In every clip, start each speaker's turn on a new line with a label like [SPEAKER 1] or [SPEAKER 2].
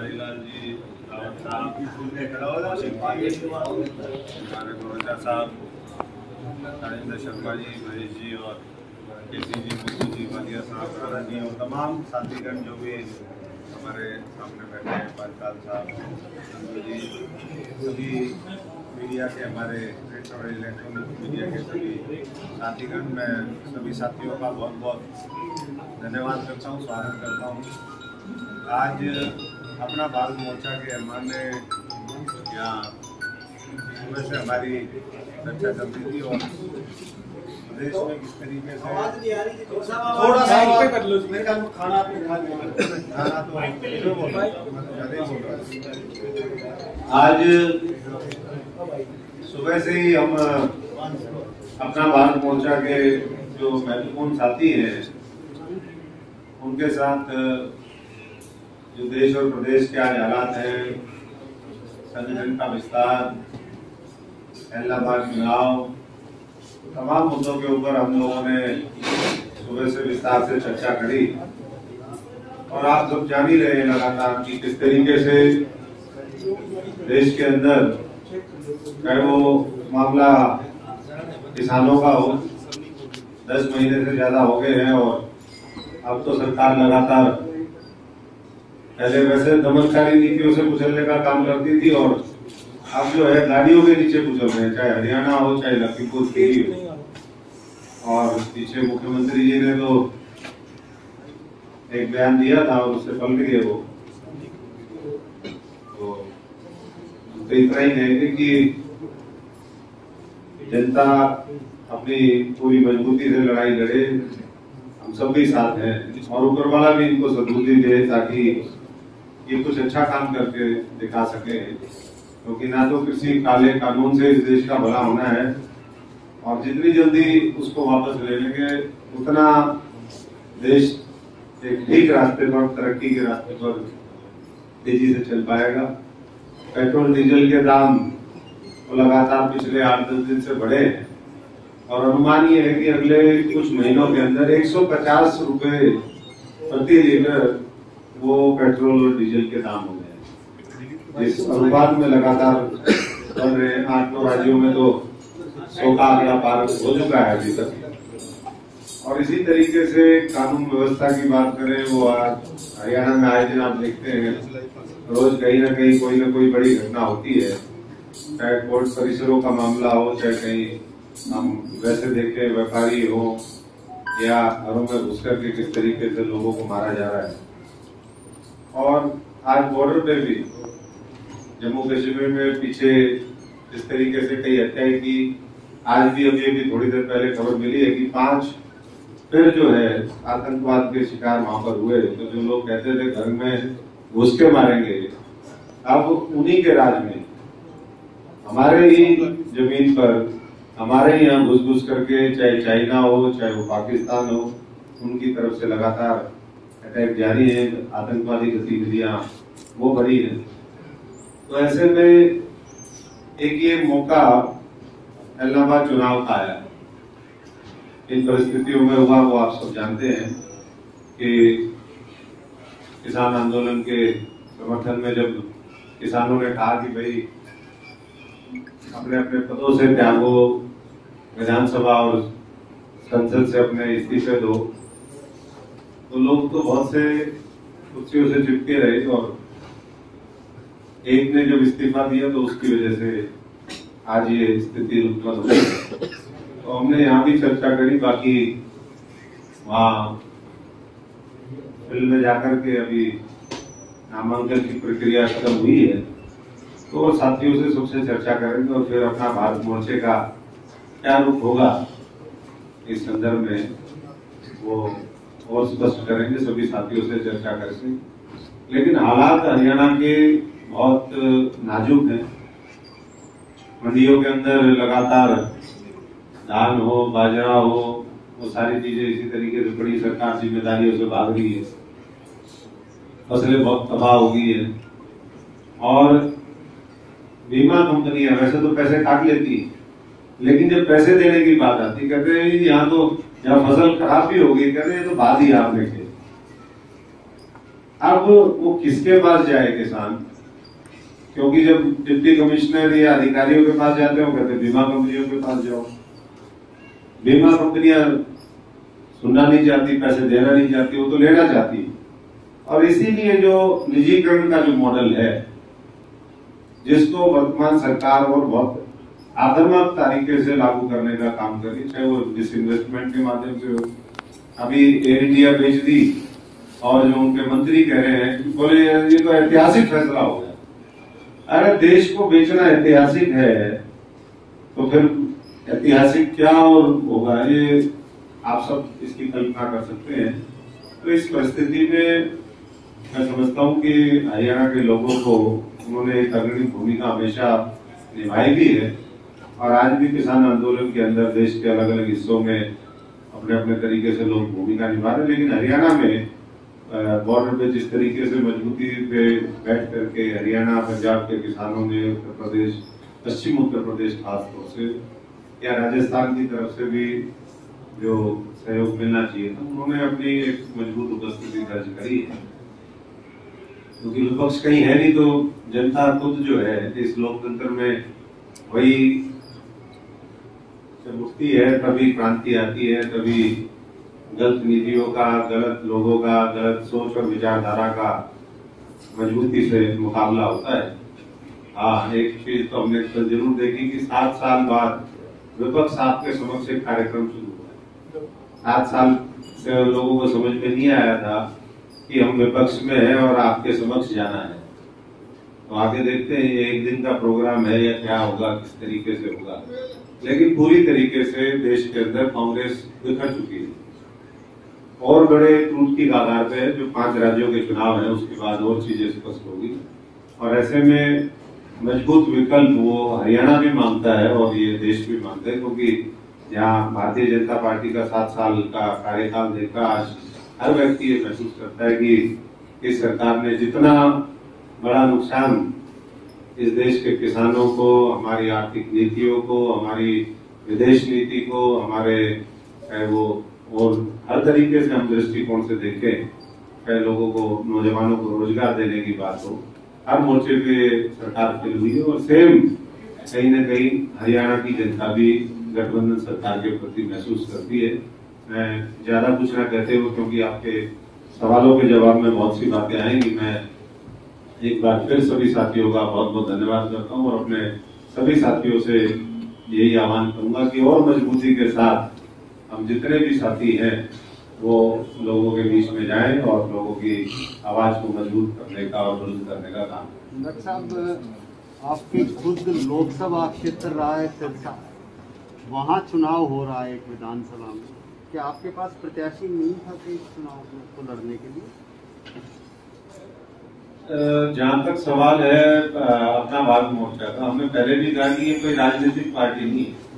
[SPEAKER 1] हरिलाल जी साहब हमारे गोविंदा साहब राजेंद्र शर्मा जी महेश जी और के सी जी मुक्कू जी वालिया साहब राणा जी और तमाम साथीगण जो भी हमारे सामने बैठे हैं पालकाल साहब जी सभी मीडिया के हमारे प्रिंट और इलेक्ट्रॉनिक मीडिया के सभी साथीगण मैं सभी साथियों का बहुत बहुत धन्यवाद करता हूँ स्वागत करता हूँ आज अपना बाल मोर्चा के हमारे यहाँ सुबह से हमारी चर्चा चलती थी और प्रदेश में किस तरीके से
[SPEAKER 2] थोड़ा सा पे कर लो मेरे ख्याल में खाना आपने खा लिया।
[SPEAKER 1] खाना तो जो बोल रहा मैं ज़्यादा बोल रहा हूँ। आज सुबह से ही हम अपना भारत मोर्चा के जो महत्वपूर्ण साथी हैं उनके साथ जो देश और प्रदेश के आज हालात हैं, संगठन का विस्तार इलाहाबाद चुनाव तमाम मुद्दों के ऊपर हम लोगों ने सुबह से विस्तार से चर्चा करी। और आप सब जान ही रहे लगातार कि किस तरीके से देश के अंदर चाहे वो मामला किसानों का हो, दस महीने से ज़्यादा हो गए हैं और अब तो सरकार लगातार पहले वैसे दमनकारी नीतियों से कुचलने का काम करती थी और अब जो है गाड़ियों के नीचे कुचल रहे हैं, चाहे हरियाणा हो, चाहे लखीमपुर खीरी हो। और पीछे मुख्यमंत्री जी ने तो एक बयान दिया था और उससे पलट गए वो। तो तो इतना ही कहेंगे कि जनता अपनी पूरी मजबूती से लड़ाई लड़े, हम सब भी साथ हैं। और ऊपर वाला भी इनको सदबुद्धि दे ताकि ये कुछ अच्छा काम करके दिखा सके। क्योंकि तो ना तो किसी काले कानून से इस देश का भला होना है, और जितनी जल्दी उसको वापस ले लेंगे, उतना देश एक ठीक रास्ते पर, तरक्की के रास्ते पर तेज़ी से चल पाएगा। पेट्रोल, डीजल के दाम तो लगातार पिछले आठ, दस दिन से बढ़े और अनुमान ये है कि अगले कुछ महीनों के अंदर 150 रुपए प्रति लीटर वो पेट्रोल और डीजल के दाम हो गए। इस अनुपात में लगातार बढ़ रहे हैं। आठ नौ राज्यों में तो सौ का आंकड़ा पार हो चुका है अभी तक। और इसी तरीके से कानून व्यवस्था की बात करें वो आज हरियाणा में आए दिन आप देखते हैं रोज कहीं ना कहीं कोई ना कोई बड़ी घटना होती है। चाहे कोर्ट परिसरों का मामला हो चाहे कहीं हम वैसे देखते व्यापारी हो या घरों में घुस करके किस तरीके से लोगों को मारा जा रहा है। और आज बॉर्डर पे भी जम्मू कश्मीर में पीछे इस तरीके से कई हत्याएँ की, आज भी अभी अभी थोड़ी देर पहले खबर मिली है कि पाँच फिर जो है आतंकवाद के शिकार वहाँ पर हुए। तो जो लोग कहते थे घर में घुस के मारेंगे, अब उन्हीं के राज में हमारे ही ज़मीन पर, हमारे यहाँ घुस घुस करके, चाहे चाइना हो, चाहे वो पाकिस्तान हो, उनकी तरफ़ से लगातार अटैक जारी है, आतंकवादी गतिविधियाँ, वो बढ़ी है। तो ऐसे में एक ये मौका इलाहाबाद चुनाव का आया। इन परिस्थितियों में हुआ, वो आप सब जानते हैं कि किसान आंदोलन के समर्थन में जब किसानों ने कहा कि भाई अपने अपने पदों से त्यागो, विधानसभा और संसद से अपने इस्तीफे दो तो लोग तो बहुत से कुर्सियों से चिपके रहे और एक ने जब इस्तीफा दिया तो उसकी वजह से आज ये स्थिति उत्पन्न हुई तो हमने यहाँ भी चर्चा करी, बाकी वहाँ फ़िल्म में जाकर के अभी नामांकन की प्रक्रिया खत्म हुई है। तो साथियों से सबसे चर्चा करेंगे और फिर अपना भारत मोर्चे का क्या रूप होगा इस संदर्भ में वो और स्पष्ट करेंगे, सभी साथियों से चर्चा करके। लेकिन हालात हरियाणा के बहुत नाजुक हैं। मंडियों के अंदर लगातार धान हो, बाजरा हो, वो सारी चीज़ें इसी तरीके से बड़ी सरकार जिम्मेदारियों से भाग रही है। फ़सलें बहुत तबाह हो गई है। और बीमा कंपनियाँ, वैसे तो पैसे काट लेती है, लेकिन जब पैसे देने की बात आती कहते हैं, यहाँ तो यहाँ फ़सल खराब भी होगी, कहते तो बाद ही आप लेके अब वो किसके पास जाए किसान? क्योंकि जब डिप्टी कमिश्नर या अधिकारियों के पास जाते हो कहते बीमा कंपनियों के पास जाओ। बीमा कंपनियाँ सुनना नहीं चाहती, पैसे देना नहीं चाहती, वो तो लेना चाहती और इसीलिए जो निजीकरण का जो मॉडल है, जिसको वर्तमान सरकार और बहुत आक्रामक तरीके से लागू करने का काम करी, चाहे वो डिसइन्वेस्टमेंट के माध्यम से हो। अभी एयर इंडिया बेच दी और जो उनके मंत्री कह रहे हैं, बोले, ये तो ऐतिहासिक फैसला हो गया। अरे, देश को बेचना ऐतिहासिक है तो फिर ऐतिहासिक क्या और होगा? ये आप सब इसकी कल्पना कर सकते हैं। तो इस परिस्थिति में मैं समझता हूँ कि हरियाणा के लोगों को उन्होंने एक अग्रणी भूमिका हमेशा निभाई भी है। और आज भी किसान आंदोलन के अंदर देश के अलग अलग हिस्सों में अपने अपने तरीके से लोग भूमिका निभा रहे लेकिन हरियाणा में बॉर्डर पे जिस तरीके से मजबूती पे बैठ करके हरियाणा, पंजाब के किसानों ने उत्तर प्रदेश, पश्चिम उत्तर प्रदेश खासतौर से या राजस्थान की तरफ़ से भी जो सहयोग मिलना चाहिए था, उन्होंने अपनी एक मज़बूत उपस्थिति दर्ज करी है। क्योंकि विपक्ष कहीं है नहीं तो जनता खुद जो है इस लोकतंत्र में वही जब उठती है, तभी क्रांति आती है, तभी गलत नीतियों का, गलत लोगों का, गलत सोच और विचारधारा का मजबूती से मुकाबला होता है। हाँ एक चीज़ तो हमने तो ज़रूर देखी कि सात साल बाद विपक्ष आपके समक्ष एक कार्यक्रम शुरू हुआ सात साल से लोगों को समझ में नहीं आया था कि हम विपक्ष में हैं और आपके समक्ष जाना है। तो आगे देखते हैं एक दिन का प्रोग्राम है या क्या होगा, किस तरीके से होगा। लेकिन पूरी तरीके से देश के अंदर कांग्रेस बिखर चुकी है। और बड़े टूट की आधार पे है जो पाँच राज्यों के चुनाव है, उसके बाद और चीज़ें स्पष्ट होगी। और ऐसे में मज़बूत विकल्प वो हरियाणा भी माँगता है और ये देश भी माँगता है, क्योंकि यहाँ भारतीय जनता पार्टी का सात साल का कार्यकाल देखा आज हर व्यक्ति ये महसूस करता है कि इस सरकार ने जितना बड़ा नुकसान इस देश के किसानों को, हमारी आर्थिक नीतियों को, हमारी विदेश नीति को, हमारे वो और हर तरीके से हम दृष्टिकोण से देखें लोगों को, नौजवानों को रोज़गार देने की बात हो। हर मोर्चे पे सरकार फेल हुई है और सेम कहीं ना कहीं हरियाणा की जनता भी गठबंधन सरकार के प्रति महसूस करती है। मैं ज़्यादा कुछ ना कहते हुए, क्योंकि आपके सवालों के जवाब में बहुत सी बातें आएँगी, मैं एक बार फिर सभी साथियों का बहुत बहुत धन्यवाद करता हूँ और अपने सभी साथियों से यही आह्वान करूँगा कि और मजबूती के साथ हम जितने भी साथी हैं, वो लोगों के बीच में जाएँ और लोगों की आवाज़ को मज़बूत करने का और बुलंद करने का काम
[SPEAKER 3] डॉक्टर साहब, आपके खुद लोकसभा क्षेत्र रहा है सिरसा, वहाँ चुनाव हो रहा है एक विधानसभा में। क्या आपके पास प्रत्याशी नहीं था कि चुनाव को लड़ने के लिए?
[SPEAKER 1] जहाँ तक सवाल है अपना भाग मोर्चा का, हमने पहले भी कहा कि ये कोई राजनीतिक पार्टी नहीं है।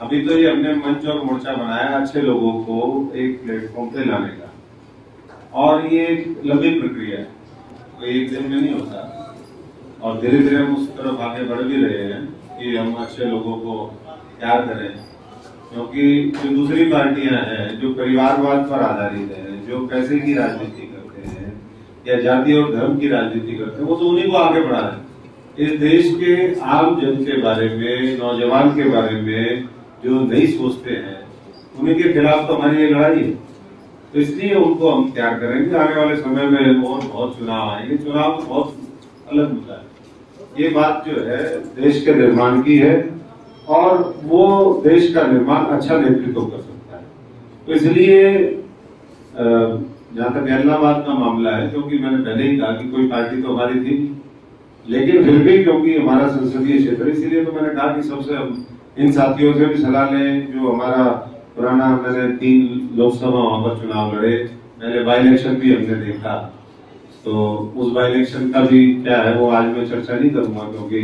[SPEAKER 1] अभी तो ये हमने मंच और मोर्चा बनाया अच्छे लोगों को एक प्लेटफॉर्म पे लाने का। और ये एक लंबी प्रक्रिया है, कोई एक दिन में नहीं होता। और धीरे धीरे हम उस तरफ़ आगे बढ़ भी रहे हैं कि हम अच्छे लोगों को तैयार करें। क्योंकि जो दूसरी पार्टियाँ हैं, जो परिवारवाद पर आधारित है, जो पैसे की राजनीति करते हैं या जाति और धर्म की राजनीति करते हैं, वो तो उन्हीं को आगे बढ़ा रहे इस देश के आम जन के बारे में, नौजवान के बारे में जो नहीं सोचते हैं, उन्हीं के खिलाफ तो हमारी ये लड़ाई है। तो इसलिए उनको हम तैयार करेंगे। आने वाले समय में और बहुत चुनाव आएँगे। चुनाव तो बहुत अलग मुद्दा है। ये बात जो है, देश के निर्माण की है और वो देश का निर्माण अच्छा नेतृत्व कर सकता है। तो इसलिए जहाँ तक इलाहाबाद का मामला है क्योंकि मैंने पहले ही कहा कि कोई पार्टी तो हमारी थी, लेकिन फिर भी क्योंकि हमारा संसदीय क्षेत्र, इसीलिए तो मैंने कहा कि सबसे इन साथियों से भी सलाह लें, जो हमारा पुराना, मैंने तीन लोकसभा वहाँ पर चुनाव लड़े पहले बाई इलेक्शन भी हमने देखा। तो उस बाई इलेक्शन का भी क्या है, वो आज मैं चर्चा नहीं करूँगा, क्योंकि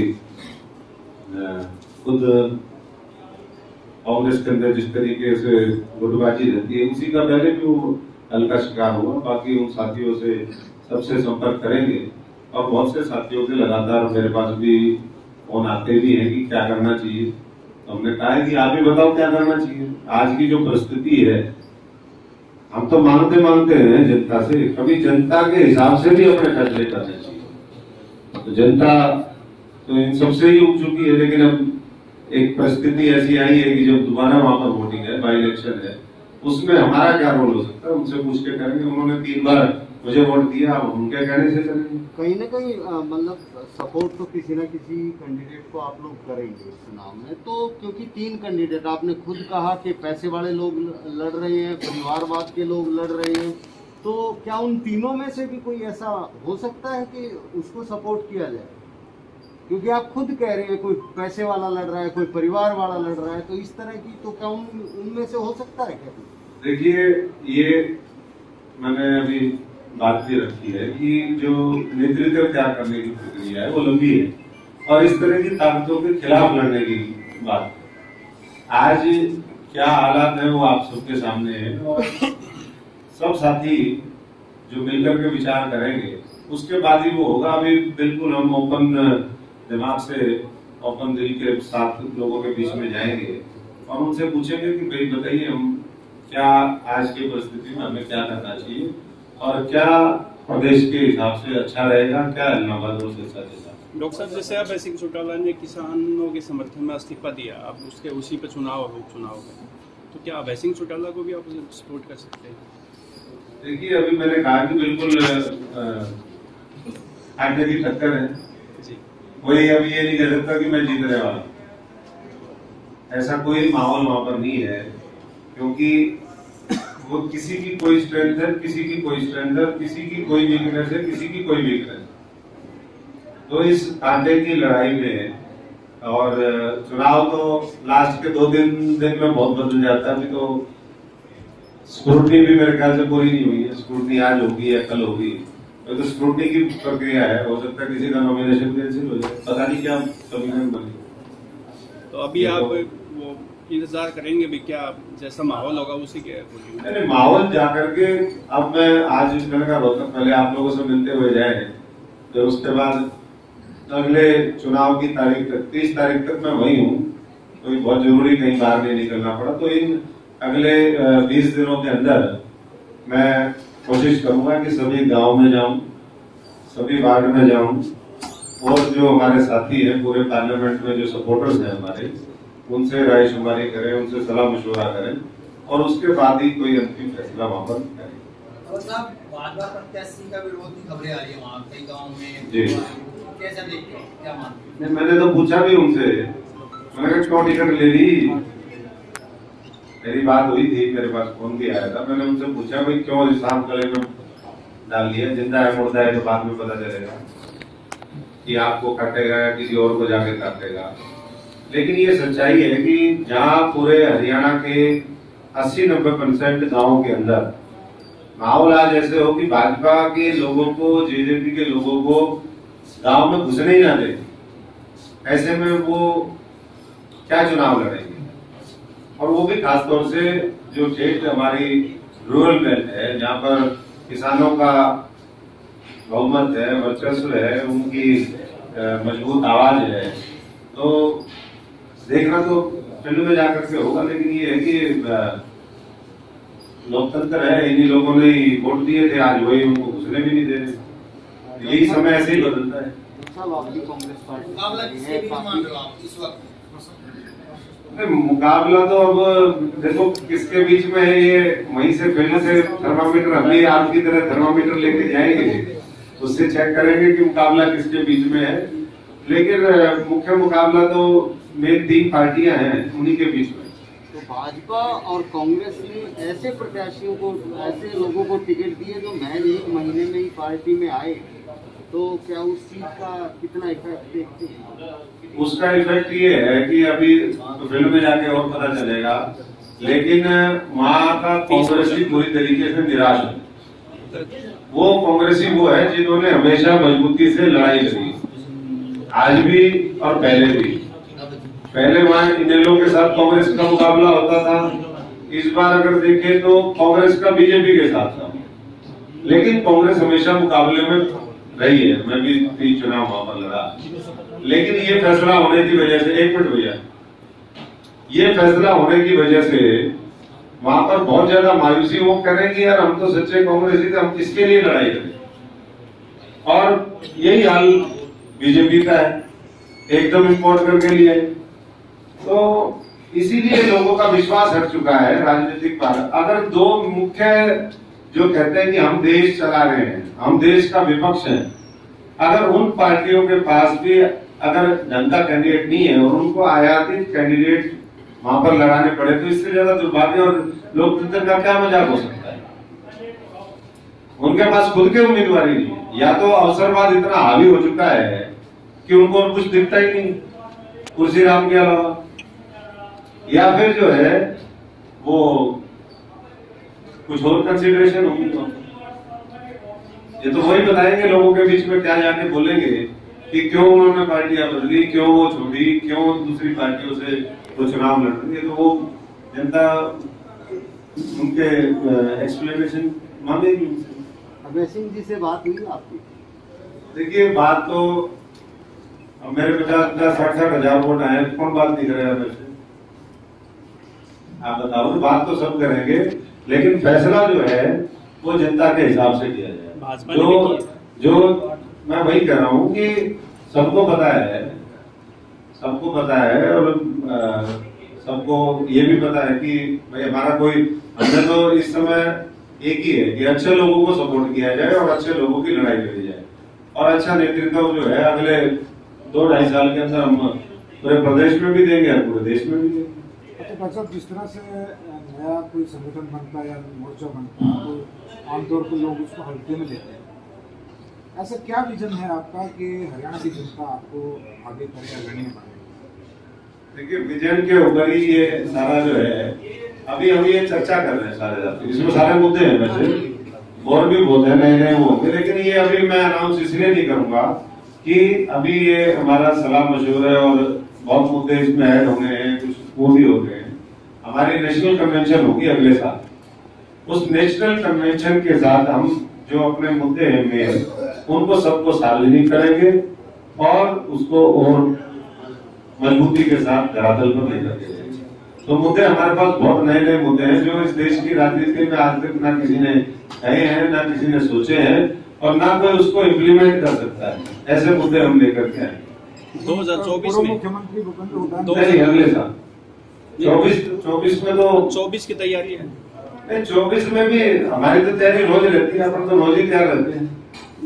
[SPEAKER 1] खुद कांग्रेस के अंदर जिस तरीके से गुटबाजी रहती है, उसी का पहले भी वो हल्का शिकार हुआ बाकी उन साथियों से सबसे संपर्क करेंगे। और बहुत से साथियों के लगातार मेरे पास भी फ़ोन आते भी हैं कि क्या करना चाहिए। तो हमने कहा है कि आप ही बताओ क्या करना चाहिए। आज की जो परिस्थिति है, हम तो मांगते मांगते हैं जनता से, कभी जनता के हिसाब से भी अपने फैसले करने चाहिए। तो जनता तो इन सबसे ही उग चुकी है, लेकिन अब एक परिस्थिति ऐसी आई है कि जब दोबारा वहाँ पर वोटिंग है बाई इलेक्शन है उसमें हमारा क्या रोल हो सकता है? उनसे पूछ के करेंगे। उन्होंने तीन बार मुझे वोट दिया, अब उनके कहने से करेंगे?
[SPEAKER 3] कहीं ना कहीं मतलब सपोर्ट तो किसी ना किसी कैंडिडेट को आप लोग करेंगे चुनाव में। तो क्योंकि तीन कैंडिडेट आपने खुद कहा कि पैसे वाले लोग लड़ रहे हैं, परिवारवाद के लोग लड़ रहे हैं। तो क्या उन तीनों में से भी कोई ऐसा हो सकता है कि उसको सपोर्ट किया जाए? क्योंकि आप खुद कह रहे हैं, कोई पैसे वाला लड़ रहा है, कोई परिवार वाला लड़ रहा है तो इस तरह की तो क्या उन, उनमें से हो सकता है क्या
[SPEAKER 1] देखिए, ये मैंने अभी बात भी रखी है कि जो नेतृत्व त्याग करने की प्रक्रिया है, वो लंबी है। और इस तरह की ताकतों के खिलाफ लड़ने की बात। आज क्या हालात है, वो आप सबके सामने है। और सब साथी जो मिलकर के विचार करेंगे, उसके बाद ही वो होगा। अभी बिल्कुल हम ओपन दिमाग से ओपन दिल के साथ लोगों के बीच में जाएँगे और उनसे पूछेंगे कि भाई बताइए हम क्या आज की परिस्थिति में हमें क्या करना चाहिए और क्या प्रदेश के हिसाब से अच्छा रहेगा क्या इलाहाबाद और सिरसा जैसा
[SPEAKER 4] डॉक्टर साहब जैसे अब सिंह चौटाला ने किसानों के समर्थन में इस्तीफा दिया अब उसके उसी पर चुनाव है उपचुनाव है तो क्या अभय सिंह चौटाला को भी आप सपोर्ट कर सकते हैं?
[SPEAKER 1] देखिए अभी मैंने कहा कि बिल्कुल आटे की टक्कर है। कोई अभी ये नहीं कह सकता कि मैं जीतने वाला ऐसा कोई माहौल वहाँ पर नहीं है, क्योंकि वो किसी की कोई स्ट्रेंथ है, किसी की कोई स्ट्रेंथ है, किसी की कोई वीकनेस है, किसी की कोई वीकनेस तो इस कांटे की लड़ाई में, और चुनाव तो लास्ट के दो दिन दिन में बहुत बदल जाता है तो स्क्रूटनी भी मेरे ख्याल से पूरी नहीं हुई है। स्क्रूटनी आज होगी या कल होगी। तो, तो स्क्रूटनी की प्रक्रिया है हो सकता है किसी का नॉमिनेशन कैंसिल हो जाए। पता नहीं क्या कमीशन बनी
[SPEAKER 4] तो अभी आप वो इंतज़ार करेंगे भी क्या जैसा माहौल होगा उसी के।
[SPEAKER 1] मैंने माहौल जा करके अब मैं आज मैंने कहा रोहतक पहले आप लोगों से मिलते हुए जाए फिर उसके बाद अगले चुनाव की तारीख तक तीस तारीख तक मैं वही हूँ तो बहुत ज़रूरी कहीं बाहर नहीं निकलना पड़ा। तो इन अगले बीस दिनों के अंदर मैं कोशिश करूँगा कि सभी गाँव में जाऊँ सभी वार्ड में जाऊँ और जो हमारे साथी हैं पूरे पार्लियामेंट में जो सपोर्टर्स हैं हमारे उनसे राय शुमारी करें उनसे सलाह मशवरा करें और उसके बाद ही कोई अंतिम फैसला वहाँ पर करें।
[SPEAKER 5] और साहब प्रत्याशी का विरोध की खबरें आ रही है वहाँ कई गाँव में
[SPEAKER 1] जी।
[SPEAKER 5] कैसा देखते हैं? क्या मानते
[SPEAKER 1] मैंने तो पूछा भी उनसे। मैंने कहा क्यों टिकट ले ली मेरी बात हुई थी, मेरे पास फ़ोन भी आया था। मैंने उनसे पूछा, भाई, क्यों हिसाब गले में डाल लिया, ज़िंदा है, मुर्दा है तो बाद में पता चलेगा कि आपको काटेगा या किसी और को जाके काटेगा। लेकिन ये सच्चाई है कि जहाँ पूरे हरियाणा के 80-90 परसेंट गाँव के अंदर माहौल आज ऐसे हो कि भाजपा के लोगों को, जेजेपी के लोगों को गाँव में घुसने ही ना दे। ऐसे में वो क्या चुनाव लड़ेंगे? और वो भी खासतौर से जो स्टेट हमारी रूरल बेल्ट है जहाँ पर किसानों का बहुमत है वर्चस्व है उनकी मज़बूत आवाज़ है तो देखना तो फ़ील्ड में जाकर के होगा लेकिन ये है कि लोकतंत्र है इन्हीं लोगों ने ही वोट दिए थे आज वही उनको घुसने भी नहीं दे रहे। यही समय ऐसे ही बदलता है
[SPEAKER 3] साहब आपकी कांग्रेस पार्टी
[SPEAKER 5] मुकाबला
[SPEAKER 1] तो अब, देखो, किसके बीच में है ये, वहीं से फ़ील्ड से थर्मामीटर हम भी आपकी तरह थर्मामीटर लेके जाएँगे, उससे चेक करेंगे कि मुकाबला किसके बीच में है। लेकिन मुख्य मुकाबला तो मेन तीन पार्टियाँ हैं, उन्हीं के बीच में।
[SPEAKER 3] तो भाजपा और कांग्रेस ने ऐसे प्रत्याशियों को, ऐसे लोगों को टिकट दिए जो महज एक महीने में ही पार्टी में आए तो क्या उस चीज़ का कितना इफ़ेक्ट देखते हैं?
[SPEAKER 1] उसका इफ़ेक्ट ये है कि अभी तो फ़ील्ड में जाके और पता चलेगा। लेकिन, वहाँ का कांग्रेसी पूरी तरीके से निराश है। वो कांग्रेसी वो है जिन्होंने हमेशा मजबूती से लड़ाई लड़ी। आज भी और पहले भी। पहले वहाँ इनेलो के साथ कांग्रेस का मुकाबला होता था। इस बार अगर देखें तो कांग्रेस का बीजेपी के साथ था। लेकिन कांग्रेस हमेशा मुकाबले में रही है। मैं भी तीन चुनाव वहाँ पर लड़ा। लेकिन ये फैसला होने की वजह से, एक मिनट भैया। ये फैसला होने की वजह से वहाँ पर बहुत ज़्यादा मायूसी वो करेंगे यार, हम तो सच्चे कांग्रेसी थे, हम किसके लिए लड़ाई करें? और यही हाल बीजेपी का है, एकदम इम्पोर्ट करके लिए। तो इसीलिए लोगों का विश्वास हट चुका है राजनीतिक पार्टी अगर दो मुख्य जो कहते हैं कि हम देश चला रहे हैं, हम देश का विपक्ष है, अगर उन पार्टियों के पास भी अगर का कैंडिडेट नहीं है और उनको आयातित कैंडिडेट वहाँ पर लड़ाने पड़े तो इससे ज़्यादा दुर्भाग्य और लोकतंत्र का क्या मज़ाक हो सकता है? उनके पास खुद के उम्मीदवारी नहीं या तो अवसरवाद इतना हावी हो चुका है कि उनको कुछ दिखता ही नहीं। कुर्सी राम के अलावा। या फिर जो है, वो कुछ और कंसिडरेशन होगी तो। ये तो वही बताएँगे लोगों के बीच में क्या जाके बोलेंगे। कि क्यों उन्होंने पार्टियाँ बदली क्यों वो छोड़ी क्यों दूसरी पार्टियों से वो चुनाव लड़ रही है? तो वो जनता उनके एक्सप्लेनेशन मांगेगी उनसे।
[SPEAKER 3] अभय सिंह जी से बात हुई आपकी?
[SPEAKER 1] देखिए बात तो मेरे पचास पचास साठ साठ हज़ार वोट आए कौन बात नहीं करेगा से आप बताओ बात तो सब करेंगे लेकिन फैसला जो है वो जनता के हिसाब से किया जाए। जो जो मैं वही कह रहा हूँ कि सबको पता है, सबको पता है और सबको ये भी पता है कि भाई हमारा कोई, हमने तो इस समय एक ही है कि अच्छे लोगों को सपोर्ट किया जाए और अच्छे लोगों की लड़ाई लड़ी जाए। और अच्छा नेतृत्व जो है, अगले दो ढाई साल के अंदर हम पूरे प्रदेश में भी देंगे और पूरे देश में भी देंगे।
[SPEAKER 2] साहब, जिस तरह से नया कोई संगठन बनता है या मोर्चा बनता है तो आमतौर पर लोग उसको हल्के में लेते हैं। ऐसा क्या विजन है आपका कि हरियाणा की जनता आपको आगे करे अग्रणी बढ़े?
[SPEAKER 1] देखिए, विजन के ऊपर ही ये सारा जो है, अभी हम ये चर्चा कर रहे हैं सारे जाति इसमें सारे मुद्दे हैं वैसे। और भी मुद्दे नए नए होंगे लेकिन ये अभी मैं अनाउंस इसलिए नहीं करूँगा कि अभी ये हमारा सलाह मशहूर है और बहुत मुद्दे इसमें ऐड हो गए हैं, कुछ वो भी हो गए हैं। हमारी नेशनल कन्वेंशन होगी अगले साल। उस नेशनल कन्वेंशन के साथ हम जो अपने मुद्दे हैं मेन उनको सबको सार्वजनिक करेंगे और उसको और मजबूती के साथ धरातल पर लेकर के तो मुद्दे हमारे पास बहुत नए नए मुद्दे हैं जो इस देश की राजनीति में आज तक ना किसी ने कहे हैं ना किसी ने सोचे हैं और ना कोई उसको इम्प्लीमेंट कर सकता है। ऐसे मुद्दे हम लेकर के आए।
[SPEAKER 4] 2024
[SPEAKER 2] पूर्व
[SPEAKER 4] में
[SPEAKER 2] मुख्यमंत्री भूपेंद्र
[SPEAKER 4] दो-
[SPEAKER 1] अगले साल। चौबीस चौबीस में तो
[SPEAKER 4] 24 की तैयारी है।
[SPEAKER 1] नहीं चौबीस में भी हमारी तो तैयारी रोज रहती है अपन तो रोज ही तैयार रहते हैं।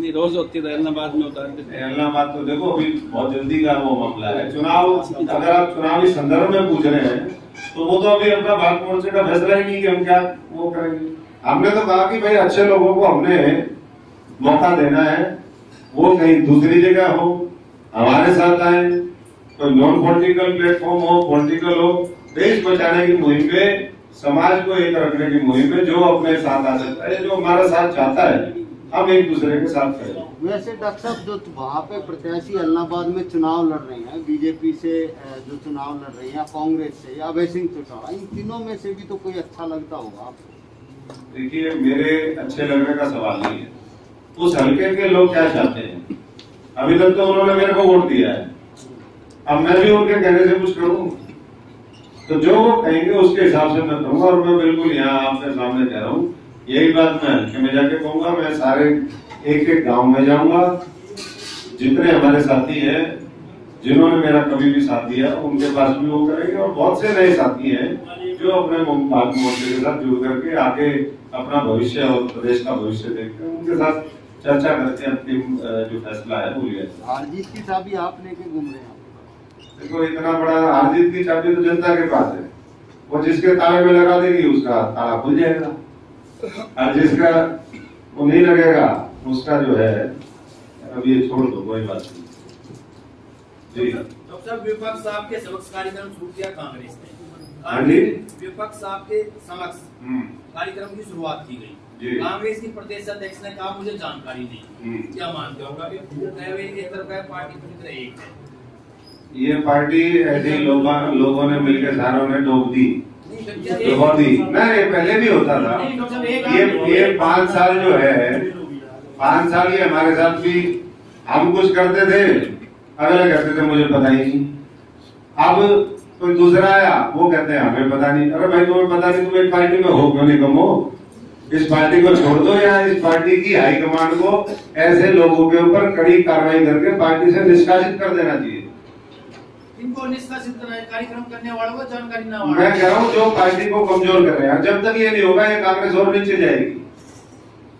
[SPEAKER 4] नहीं रोज होती है इलाहाबाद में उतार देते हैं
[SPEAKER 1] इलाहाबाद तो देखो अभी बहुत जल्दी का वो मामला है। चुनाव अगर आप चुनावी संदर्भ में पूछ रहे हैं तो वो तो अभी अपना भारत मोर्चे का फैसला ही नहीं कि हम क्या वो करेंगे। हमने तो कहा कि भाई अच्छे लोगों को हमने मौका देना है। वो कहीं दूसरी जगह हो हमारे साथ आए कोई नॉन पॉलिटिकल प्लेटफॉर्म हो पॉलिटिकल हो देश बचाने की मुहिम पे समाज को एक रखने की मुहिम पे जो अपने साथ आ सकता है जो हमारा साथ चाहता है। हम एक दूसरे के साथ करें
[SPEAKER 3] वैसे डॉक्टर साहब जो वहाँ पे प्रत्याशी इलाहाबाद में चुनाव लड़ रहे हैं बीजेपी से जो चुनाव लड़ रहे हैं कांग्रेस से या अभय सिंह चौटाला इन तीनों में से भी तो कोई अच्छा लगता होगा आपको?
[SPEAKER 1] देखिए मेरे अच्छे लगने का सवाल नहीं है। उस हल्के के लोग क्या चाहते हैं? अभी तक तो उन्होंने मेरे को वोट दिया है। अब मैं भी उनके कहने से कुछ करूँ? तो जो वो कहेंगे उसके हिसाब से मैं करूँगा और मैं बिल्कुल यहाँ आपके सामने कह रहा हूँ। यही बात मैं हल्के में जाके कहूँगा मैं सारे एक एक गाँव में जाऊँगा। जितने हमारे साथी हैं जिन्होंने मेरा कभी भी साथ दिया उनके पास भी वो करेंगे और बहुत से नए साथी हैं जो अपने भाग मोर्चे के साथ जुड़ करके आगे अपना भविष्य और प्रदेश का भविष्य देखते हैं। उनके साथ चर्चा करके अंतिम जो फैसला है वो लिया
[SPEAKER 3] की चाबी आप लेके घूम रहे हैं?
[SPEAKER 1] देखो इतना बड़ा हार जीत की चाबी तो जनता के पास है। वो जिसके ताले में लगा देगी उसका ताला खुल जाएगा। और जिसका वो नहीं लगेगा उसका जो है अब ये छोड़ दो कोई बात नहीं।
[SPEAKER 5] विपक्ष आपके समक्ष कार्यक्रम शुरू किया कांग्रेस ने
[SPEAKER 1] हाँ
[SPEAKER 5] विपक्ष आपके समक्ष
[SPEAKER 1] हम्म,
[SPEAKER 5] कार्यक्रम की शुरुआत की। गई। कांग्रेस की प्रदेश अध्यक्ष ने कहा मुझे जानकारी
[SPEAKER 1] हम्म।
[SPEAKER 5] नहीं क्या मानते होगा कि एक तरफ़ है पार्टी पूरी तरह एक है।
[SPEAKER 1] ये पार्टी ऐसे ही लोगों लोगों ने मिलकर सारों ने डोब दी।
[SPEAKER 5] एक-
[SPEAKER 1] डुबा ये पहले भी होता था।
[SPEAKER 5] एक
[SPEAKER 1] ये ये पाँच साल जो है पाँच साल ये हमारे साथ भी हम कुछ करते थे अगले कहते थे मुझे पता ही नहीं। अब कोई दूसरा आया वो कहते हैं हमें पता नहीं। अरे भाई तुम्हें पता नहीं तुम एक पार्टी में हो क्यों नहीं कम हो? इस पार्टी को छोड़ दो या इस पार्टी की हाईकमांड को ऐसे लोगों के ऊपर कड़ी कार्रवाई करके पार्टी से निष्कासित कर देना चाहिए।
[SPEAKER 5] इनको निष्कासित कार्यक्रम करने वालों को जानकारी ना
[SPEAKER 1] मैं कह रहा हूँ जो पार्टी को कमज़ोर कर रहे हैं जब तक ये नहीं होगा ये कांग्रेस और नीचे जाएगी।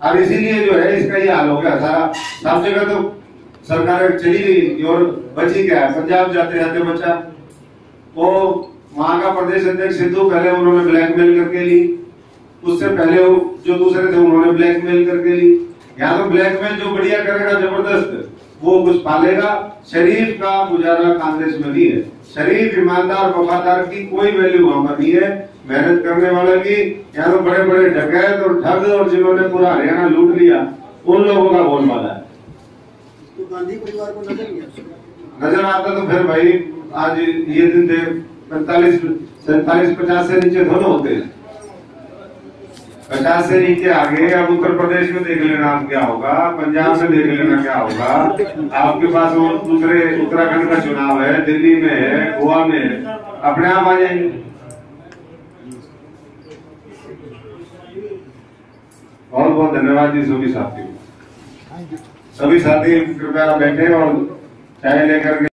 [SPEAKER 1] और इसीलिए जो है इसका ये हाल हो गया। सारा सब जगह तो सरकार चली गई और बची क्या है? पंजाब जाते जाते बचा। वो वहाँ का प्रदेश अध्यक्ष सिद्धू पहले उन्होंने ब्लैकमेल करके ली। उससे पहले जो दूसरे थे उन्होंने ब्लैकमेल करके ली। यहाँ तो ब्लैकमेल जो बढ़िया करेगा ज़बरदस्त। वो कुछ पालेगा। शरीफ का गुजारा कांग्रेस में नहीं है। शरीफ ईमानदार वफादार की कोई वैल्यू वहाँ पर नहीं है। मेहनत करने वाले की यहाँ तो बड़े बड़े डकैत और ठग और जिन्होंने पूरा हरियाणा लूट लिया उन लोगों का बोलबाला है।
[SPEAKER 3] तो गांधी परिवार को नज़र आता?
[SPEAKER 1] नज़र आता तो फिर भाई आज ये दिन थे पैंतालीस सैतालीस पचास से नीचे दोनों होते हैं। पचास से नीचे आगे अब उत्तर प्रदेश में देख लेना आप क्या होगा, पंजाब में देख लेना क्या होगा। आपके पास वो दूसरे उत्तराखंड का चुनाव है, दिल्ली में है, गोवा में है। अपने आप आ जाएँगे बहुत बहुत धन्यवाद जी, सभी साथियों। सभी साथी कृपया बैठे और चाय लेकर